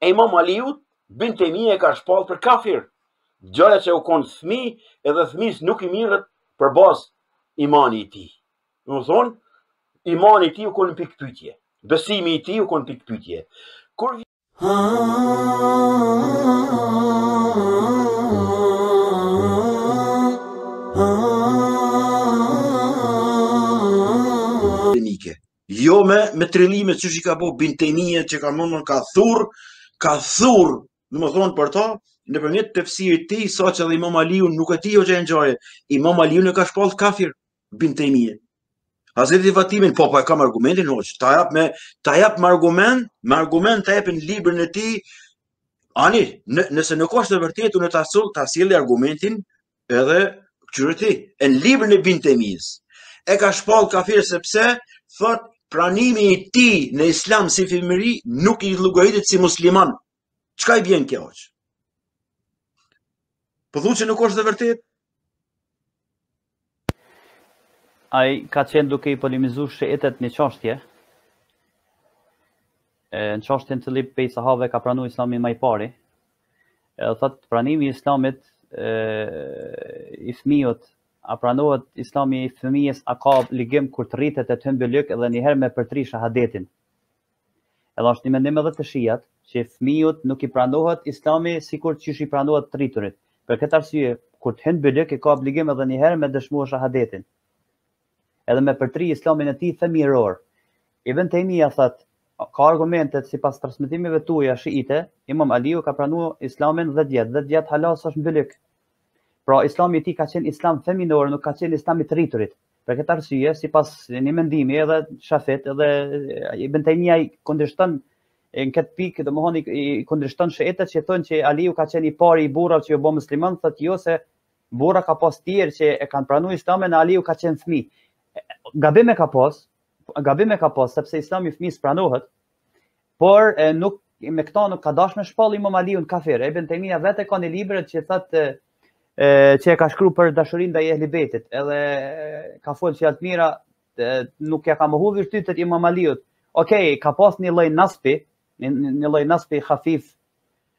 E Imam Aliut, bin Tejmije e ka shpall për kafir, gjoja që u kon fëmi edhe fëmijës nuk i merret për bazë imani i tij. Domethënë, imani i tij u kon pikëpyetje, besimi i tij u kon pikëpyetje. Kur... Jo me me trillime që i ka bo bin Tejmije që ka mundën ka thur, ka thur, domethënë për ta, nëpërmjet tefsirit tij, saqë edhe imam Aliun nuk e di hoxhë a ke ndëgju, imam Aliun e ka shpallë kafir, bin Tejmije. Hazreti Fatimen, po, po e kam argumentin hoxhë, ta jap me, ta jap me argument, me argument ta jap librin e tij, ani, nëse nuk është e vërtetë, unë ta sul, ta sjell argumentin, Edhe kqyre ti, e në librin e bin Tejmijes, e ka shpall kafir sepse, thot, pranimi i tij në islam si fëmi, nuk i llogaritet si musliman. Çka i bjen kjo hoxhë? Po që nuk është e vërtetë? Ai ka qenë duke i polemizu shiitët në një çashtje, në çashtjen cili prej sahabëve ka pranu islamin ma i pari, Edhe thot pranimi i Islamit i fëmijut a pranohet Islami i fëmijës a ka obligim kur të rritet e të hyn bylyk edhe një herë me përtri shahadetin. Edhe është një mendim edhe te shijat që fëmijut nuk i pranohet Islami sikur qysh i pranohet të rriturit. Për këtë arsye kur të hyn bylyk e ka obligim edhe një herë me dëshmu shahadetin. edhe me përtri islamin e tij fëmijëror. Ibn Taymija thotë, kah argumentet sipas transmetimeve tuaja shiite, Imam Aliu ka pranu islamin 10 vjet, 10 vjet hala s'është n'bylyk. Pra islami i tij ka qenë islam fëminor, nuk ka qenë islam i të rriturit. Për këtë arsye, sipas një mendimi edhe shafiit edhe Ibn Taymija i kundërshton e në këtë pikë domethënë i kundërshton shiitët që thonë që Aliu ka qenë i pari i burrave që u bë musliman, thotë jo se Burra ka pas tjerë që e kanë pranu Islamin, Aliu ka qenë fëmijë. Gabim e ka pas, gabim e ka pas sepse Islami i fëmijës pranohet, por e, nuk me këta nuk ka dasht me shpall Imam Aliun kafir. Ibn Taymija vetë ka një libër që thotë që e ka shkru për dashurinë ndaj Ehli Bejtit, edhe ka folë fjalë të mira, nuk ja ka mohu virtytet Imam Aliut. Okej, okay, ka pas një lloj nasbi, një lloj nasbi hafif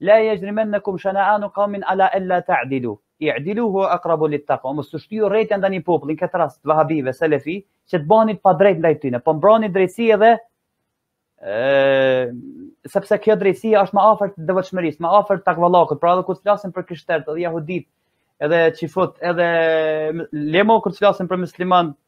La yajrimannakum shana'anu qaumin 'ala alla ta'dilu, i'dilu huwa aqrabu lit-taqwa, mos u shtyjë urrejtja ndaj një populli, në këtë rast vehabive, selefi, që të bani të padrejtë ndaj tyne, po mbroni drejtësi edhe sepse kjo drejtësi është ma afër devotshmërisë, ma afër takvallëkut, pra edhe kur flasim për krishterët edhe jehudit, edhe çifut, edhe le ma kur flasim për musliman,